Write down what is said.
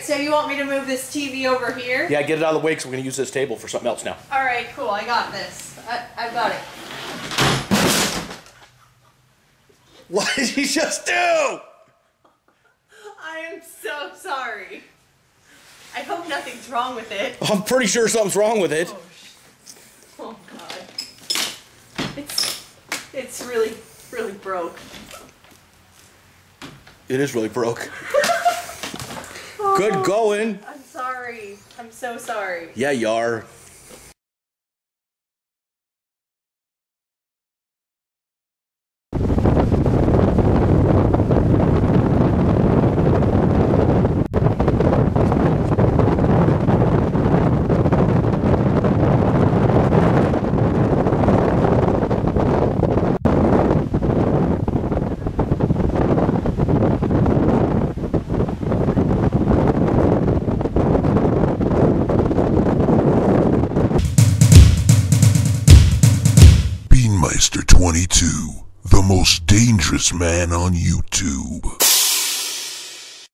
so you want me to move this TV over here? Yeah, get it out of the way because we're going to use this table for something else now. All right, cool. I got this. I, I got it. What did you just do? I am so sorry. I hope nothing's wrong with it. I'm pretty sure something's wrong with it. Oh, oh God. It's it's really really broke. It is really broke. Good oh, going. I'm sorry. I'm so sorry. Yeah, you are. Beanmeister 22, the most dangerous man on YouTube.